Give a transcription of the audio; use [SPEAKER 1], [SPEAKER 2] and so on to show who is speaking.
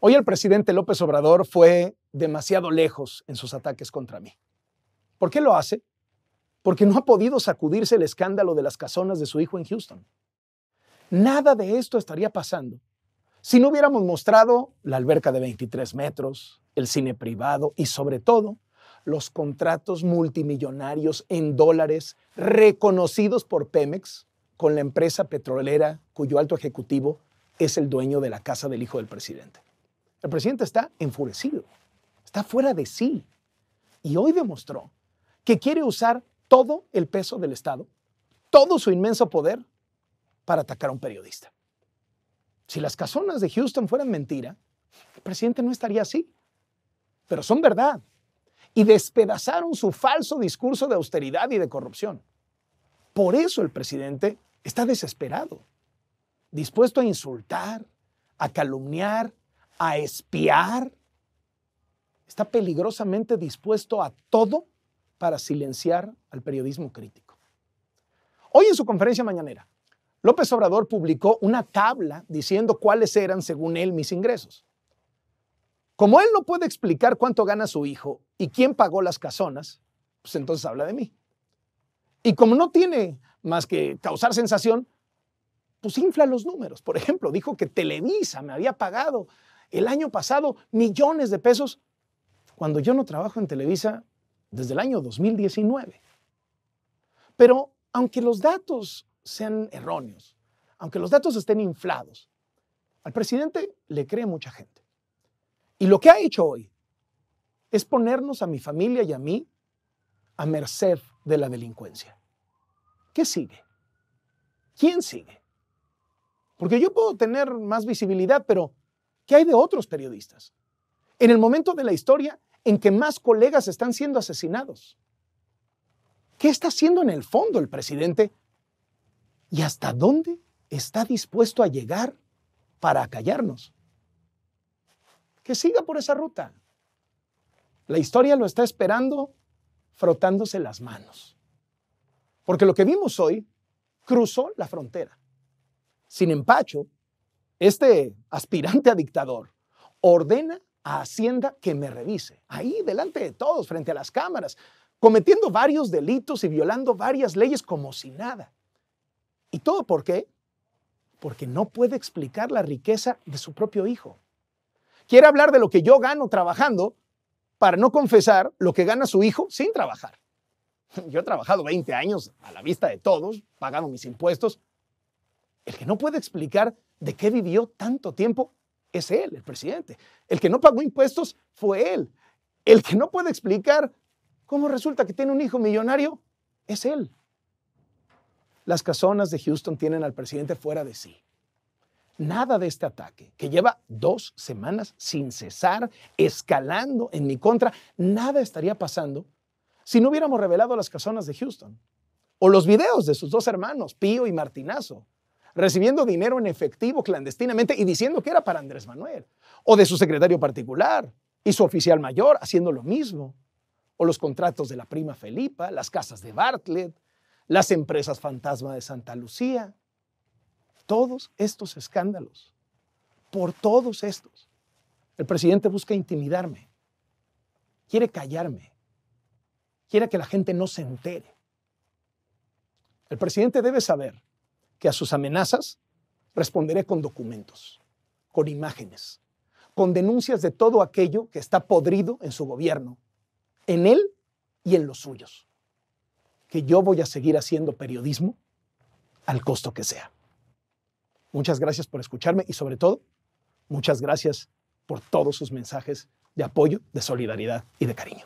[SPEAKER 1] Hoy el presidente López Obrador fue demasiado lejos en sus ataques contra mí. ¿Por qué lo hace? Porque no ha podido sacudirse el escándalo de las casonas de su hijo en Houston. Nada de esto estaría pasando si no hubiéramos mostrado la alberca de 23 metros, el cine privado y sobre todo los contratos multimillonarios en dólares reconocidos por Pemex con la empresa petrolera cuyo alto ejecutivo es el dueño de la casa del hijo del presidente. El presidente está enfurecido, está fuera de sí y hoy demostró que quiere usar todo el peso del Estado, todo su inmenso poder para atacar a un periodista. Si las casonas de Houston fueran mentira, el presidente no estaría así. Pero son verdad. Y despedazaron su falso discurso de austeridad y de corrupción. Por eso el presidente está desesperado, dispuesto a insultar, a calumniar, a espiar. Está peligrosamente dispuesto a todo para silenciar al periodismo crítico. Hoy en su conferencia mañanera, López Obrador publicó una tabla diciendo cuáles eran, según él, mis ingresos. Como él no puede explicar cuánto gana su hijo y quién pagó las casonas, pues entonces habla de mí. Y como no tiene más que causar sensación, pues infla los números. Por ejemplo, dijo que Televisa me había pagado el año pasado millones de pesos cuando yo no trabajo en Televisa desde el año 2019. Pero aunque los datos sean erróneos, aunque los datos estén inflados, al presidente le cree mucha gente. Y lo que ha hecho hoy es ponernos a mi familia y a mí a merced de la delincuencia. ¿Qué sigue? ¿Quién sigue? Porque yo puedo tener más visibilidad, pero ¿qué hay de otros periodistas? En el momento de la historia en que más colegas están siendo asesinados. ¿Qué está haciendo en el fondo el presidente ¿Y hasta dónde está dispuesto a llegar para acallarnos? Que siga por esa ruta. La historia lo está esperando frotándose las manos. Porque lo que vimos hoy cruzó la frontera. Sin empacho, este aspirante a dictador ordena a Hacienda que me revise, ahí delante de todos, frente a las cámaras, cometiendo varios delitos y violando varias leyes como si nada. ¿Y todo por qué? Porque no puede explicar la riqueza de su propio hijo. Quiere hablar de lo que yo gano trabajando para no confesar lo que gana su hijo sin trabajar. Yo he trabajado 20 años a la vista de todos, pagando mis impuestos. El que no puede explicar de qué vivió tanto tiempo es él, el presidente. El que no pagó impuestos fue él. El que no puede explicar cómo resulta que tiene un hijo millonario es él. Las casonas de Houston tienen al presidente fuera de sí. Nada de este ataque, que lleva dos semanas sin cesar, escalando en mi contra, nada estaría pasando si no hubiéramos revelado las casonas de Houston. O los videos de sus dos hermanos, Pío y Martinazo, recibiendo dinero en efectivo clandestinamente y diciendo que era para Andrés Manuel. O de su secretario particular y su oficial mayor haciendo lo mismo. O los contratos de la prima Felipa, las casas de Bartlett, las empresas fantasma de Santa Lucía, todos estos escándalos, por todos estos, el presidente busca intimidarme, quiere callarme, quiere que la gente no se entere. El presidente debe saber que a sus amenazas responderé con documentos, con imágenes, con denuncias de todo aquello que está podrido en su gobierno, en él y en los suyos que yo voy a seguir haciendo periodismo al costo que sea. Muchas gracias por escucharme y sobre todo, muchas gracias por todos sus mensajes de apoyo, de solidaridad y de cariño.